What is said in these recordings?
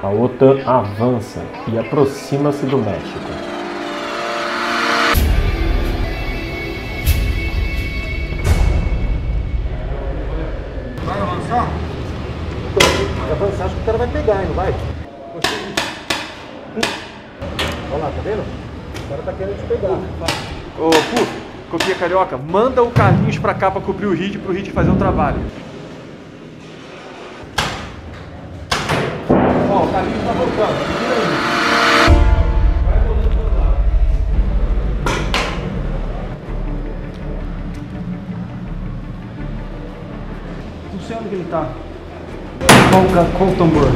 A OTAN avança e aproxima-se do México. Vai avançar? Vai avançar, acho que o cara vai pegar, não vai? Olha lá, tá vendo? O cara tá querendo te pegar. Ô, Puf, Copia Carioca, manda o Carlinhos pra cá pra cobrir o Reed pro Reed fazer um trabalho. Tá voltando. Segura aí. Não sei onde que ele tá. Qual, qual o tambor?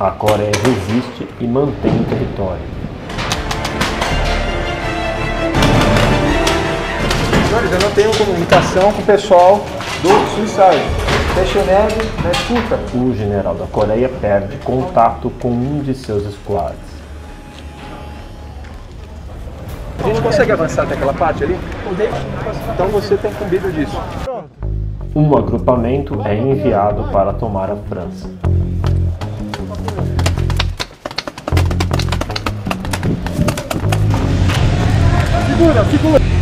A Coreia resiste e mantém o território. Eu não tenho comunicação com o pessoal do Suicide. Techneg na escuta. O general da Coreia perde contato com um de seus squads. A gente consegue avançar até aquela parte ali? Então você tem incumbido disso. Um agrupamento é enviado para tomar a França. Segura, segura.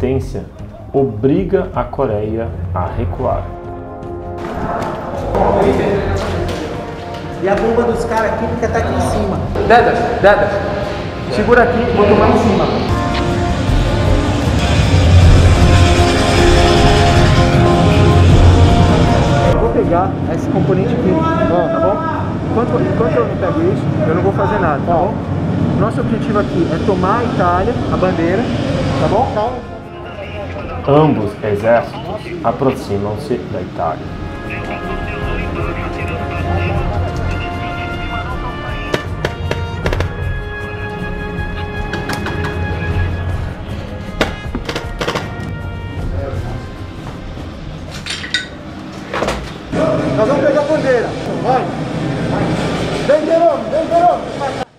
Resistência obriga a Coreia a recuar. E a bomba dos caras química tá aqui em cima. Dedas, Dedas, segura aqui, vou tomar em cima. Eu vou pegar esse componente aqui, tá bom? Enquanto, enquanto eu não pego isso, eu não vou fazer nada, tá bom? Nosso objetivo aqui é tomar a Itália, a bandeira, tá bom? Calma. Ambos exércitos aproximam-se da Itália. Nós vamos pegar a bandeira. Vai. Bandeirão, bandeirão. Beleza.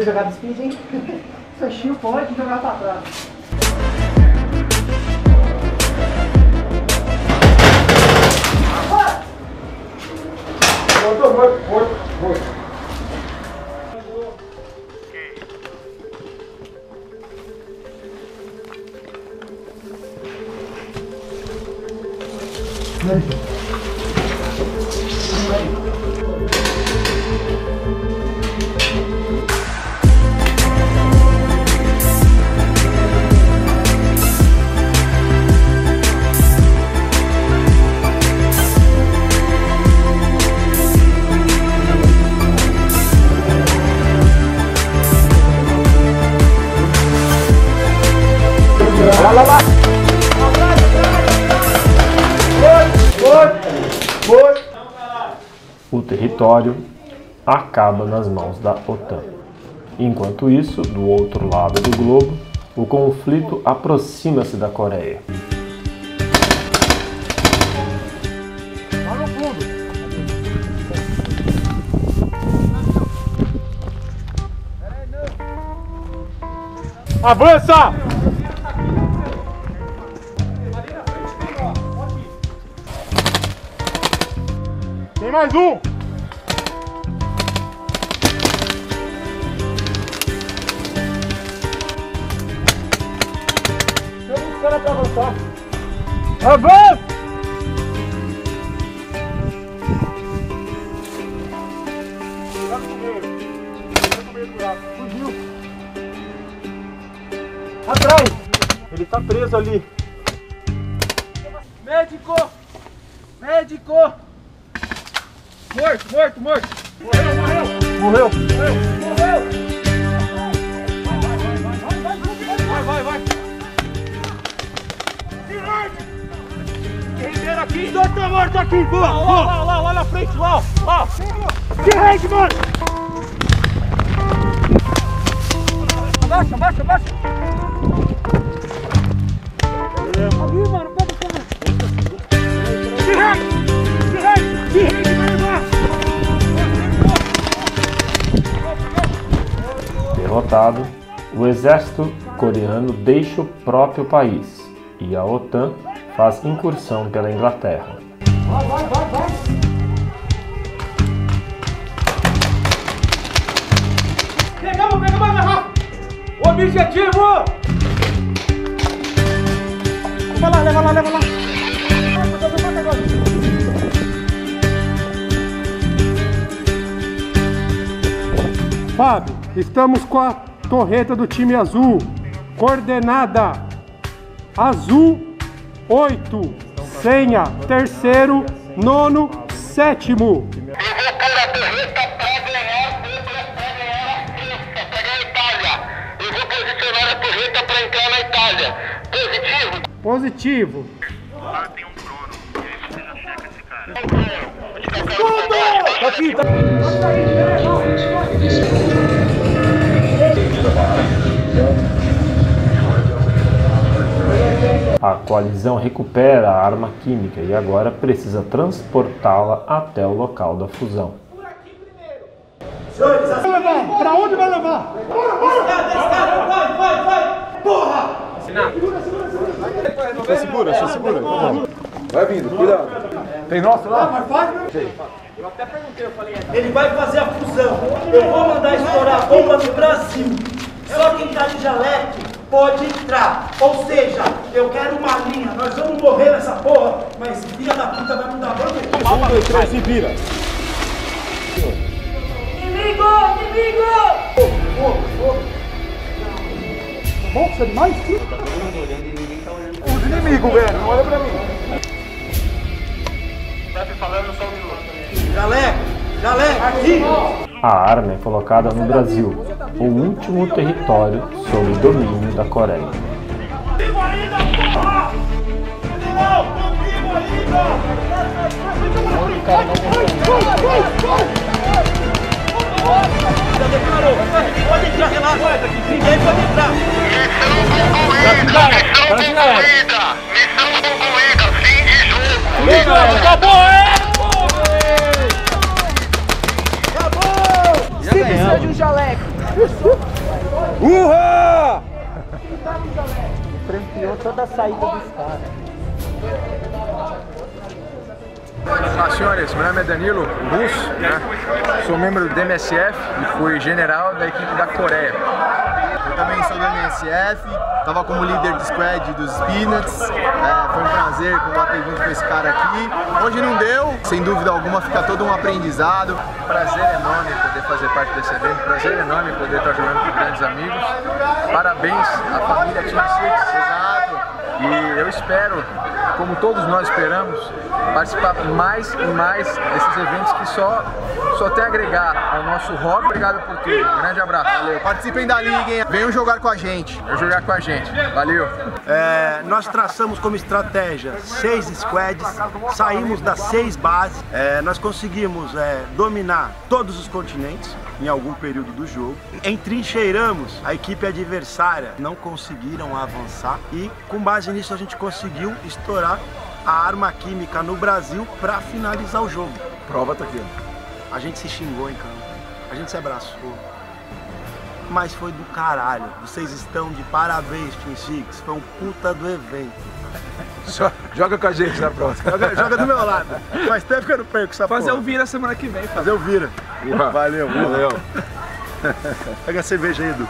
Eu jogava speed, hein? Fechei o pode jogava pra trás. Lá, lá, lá. Foi, foi, foi. O território acaba nas mãos da OTAN. Enquanto isso, do outro lado do globo, o conflito aproxima-se da Coreia. mais um! Chama os caras pra avançar. Avança! Tá tá Fugiu. Atrás! Ele tá preso ali. Médico! Médico! Morto, morto, morto! Morreu, morreu! Morreu! Morreu! Vai, vai, vai! Guerreiro aqui! Dois tá morto aqui! Boa! Lá, lá, lá, lá na frente, lá! Lá! Guerreiro, mano! Abaixa, abaixa, abaixa! Ali, mano, Derrotado, o exército coreano deixa o próprio país e a OTAN faz incursão pela Inglaterra. Vai, vai, vai! Pegamos, pegamos a garrafa! Objetivo! Leva lá, leva lá, leva lá! Fábio, estamos com a torreta do time azul. Coordenada azul 8. Senha terceiro, nono, sétimo. Eu vou pôr a torreta pra ganhar contra pra ganhar a França, pra ganhar a Itália. Eu vou posicionar a torreta pra entrar na Itália. Positivo? Positivo. Lá tem um Bruno. E aí você já checa esse cara. Bruno. Aqui, tá. A coalizão recupera a arma química e agora precisa transportá-la até o local da fusão. Vai levar? Pra onde vai levar? Só segura, só segura. Vai vindo, cuidado. Tem nosso lá? Ele vai fazer a fusão. Eu vou mandar estourar a bomba no Brasil. Só quem tá de jaleque pode entrar. Ou seja, eu quero uma linha. Nós vamos morrer nessa porra, mas filha da puta vai mudar a banca aqui. Um, dois, três, se vira. Inimigo! Inimigo! Bom, você é demais? Os inimigos, velho. Não olha pra mim. Jaleco! Jaleco! Aqui! A arma é colocada no Brasil, o último território sob domínio da Coreia. Pode entrar, relaxa. Ninguém pode entrar. A saída dos caras. Olá, senhores. Meu nome é Danilo Russo, né? sou membro do DMSF e fui general da equipe da Coreia. Eu também sou do MSF, tava como líder de squad dos Peanuts. É, foi um prazer combater junto com esse cara aqui. Hoje não deu, sem dúvida alguma, fica todo um aprendizado. Prazer enorme poder fazer parte desse evento, prazer enorme poder estar jogando com grandes amigos. Parabéns à família Team Six. E eu espero, como todos nós esperamos, participar mais e mais desses eventos que só, só tem a agregar ao nosso hobby. Obrigado por tudo. Um grande abraço. Valeu. Participem da liga, hein? Venham jogar com a gente. Vai jogar com a gente. Valeu. É, nós traçamos como estratégia seis squads, saímos das seis bases, é, nós conseguimos é, dominar todos os continentes em algum período do jogo, entrincheiramos a equipe adversária, não conseguiram avançar e com base nisso a gente conseguiu estourar a arma química no Brasil para finalizar o jogo. Prova tá aqui. A gente se xingou em campo, a gente se abraçou. Mas foi do caralho. Vocês estão de parabéns, Team Six. Foi um puta do evento. Só joga com a gente na próxima. Joga, joga do meu lado. Faz tempo que eu não perco essa Fazer porra. o vira semana que vem, Fazer o vira. Valeu, valeu. Pega a cerveja aí, Edu.